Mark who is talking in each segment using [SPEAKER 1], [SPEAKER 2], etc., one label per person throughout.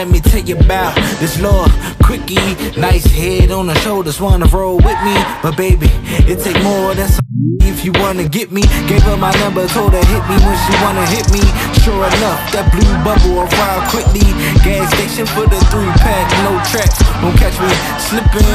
[SPEAKER 1] let me tell you about this little quickie. Nice head on the shoulders, wanna roll with me. But baby, it take more than some if you wanna get me. Gave her my number, told her hit me when she wanna hit me. Sure enough, that blue bubble arrived quickly. Gas station for the three pack, no tracks. Won't catch me slipping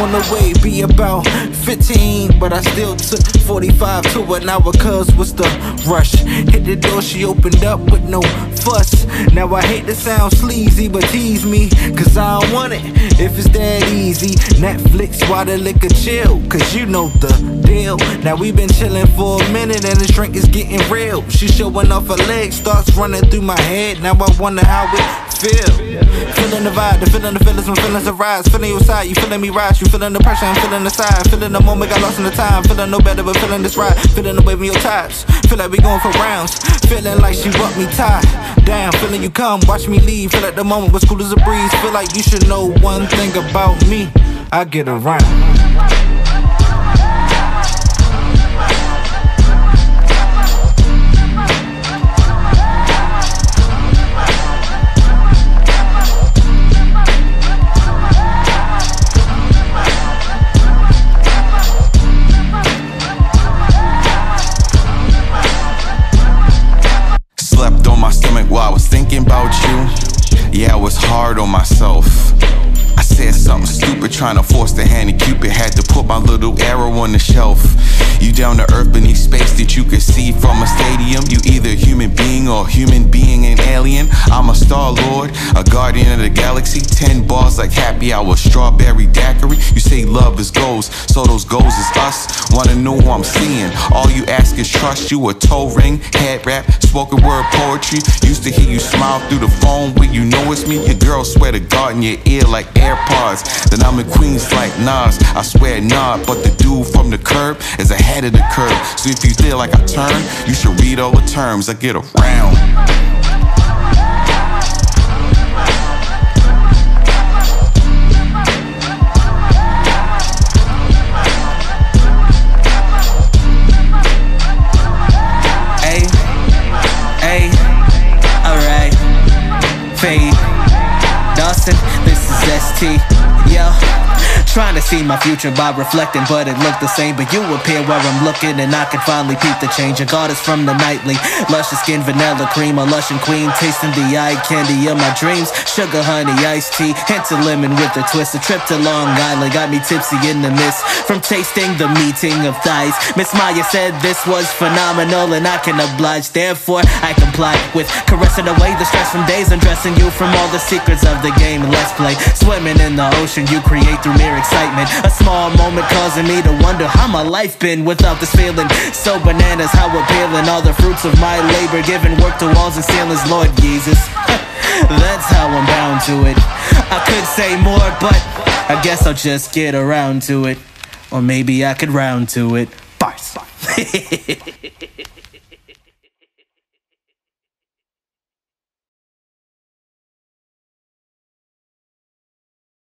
[SPEAKER 1] on the way, be about 15. But I still took 45 to an hour, cuz what's the rush? Hit the door, she opened up with no fuss. Now I hate to sound sleazy, but tease me, cause I don't want it if it's that easy. Netflix, why the liquor chill, cause you know the deal. Now we been chillin' for a minute and the drink is getting real. She showing off her legs, starts running through my head. Now I wonder how it feel. Feeling the vibe, the feeling the feelings, my feelings arise. Feeling your side, you feeling me rise. You feeling the pressure, I'm feeling the side. Feeling the moment, got lost in the time. Feeling no better, but feeling this right. Feeling the wave in your ties. Feel like we going for rounds. Feeling like she want me tied. Damn, feeling you come, watch me leave. Feel like the moment was cool as a breeze. Feel like you should know one thing about me. I get around.
[SPEAKER 2] Yeah, I was hard on myself. Said something stupid trying to force the hand of Cupid. Had to put my little arrow on the shelf. You down to earth beneath space that you could see from a stadium. You either human being or human being an alien. I'm a star lord, a guardian of the galaxy. Ten bars like happy hour, strawberry daiquiri. You say love is goals, so those goals is us. Wanna know who I'm seeing? All you ask is trust you. A toe ring, head wrap, spoken word poetry. Used to hear you smile through the phone when you know it's me. Your girl swear to God in your ear like AirPods. Then I'm in Queens like Nas. I swear not, but the dude from the curb is ahead of the curve. So if you feel like I turn, you should read all the terms. I get around.
[SPEAKER 3] ST. Yo. Trying to see my future by reflecting, but it looked the same. But you appear where I'm looking, and I can finally peep the change. A goddess from the nightly, luscious skin, vanilla cream, a lush and queen, tasting the eye candy of my dreams. Sugar, honey, iced tea, hint of lemon with a twist. A trip to Long Island got me tipsy in the mist from tasting the meeting of thighs. Miss Maya said this was phenomenal, and I can oblige. Therefore, I comply with caressing away the stress from days, undressing you from all the secrets of the game. Let's play swimming in the ocean you create through mere excitement. A small moment causing me to wonder how my life been without this feeling. So bananas, how appealing all the fruits of my labor, giving work to walls and ceilings, Lord Jesus. That's how I'm bound to it. I could say more, but I guess I'll just get around to it. Or maybe I could round to it. Bars.